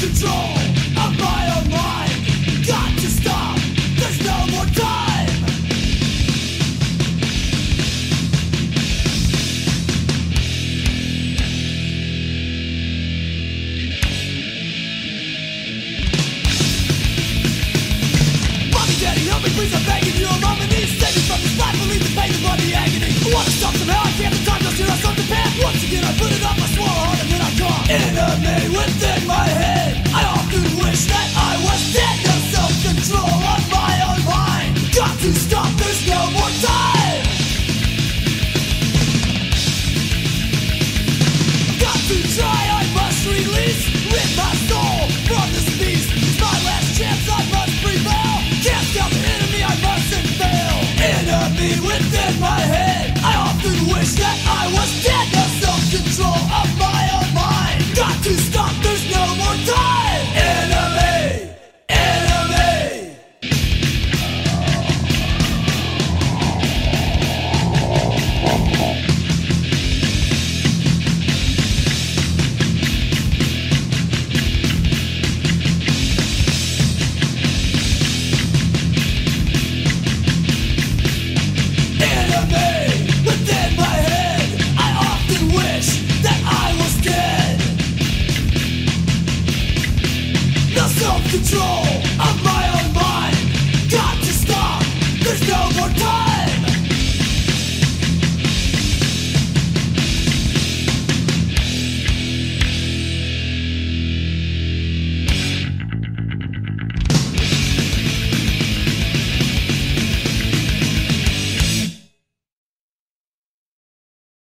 control